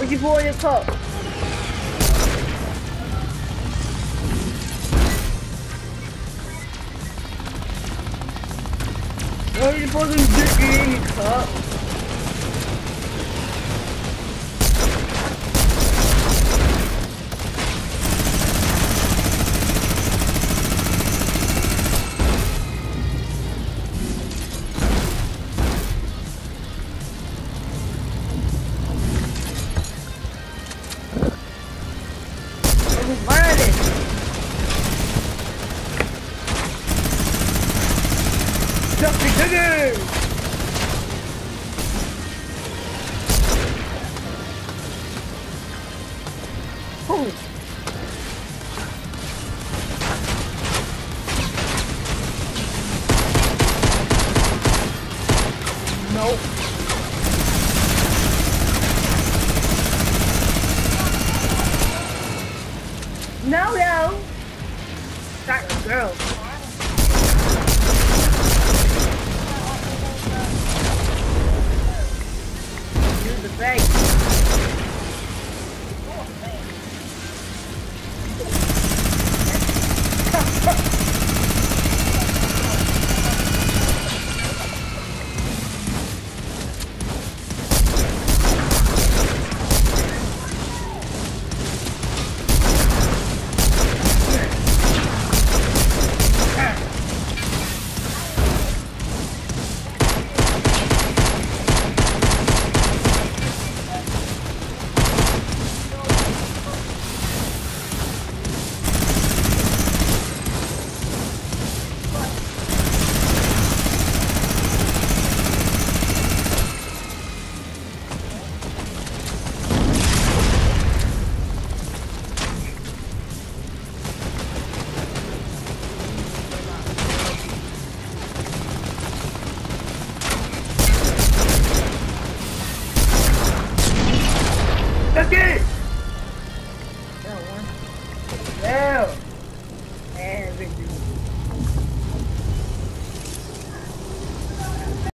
Looking for your cup. Why are you fucking drinking in your cup? They? Justin Oh. Nope. No, no. That girl. Do the face. aquí!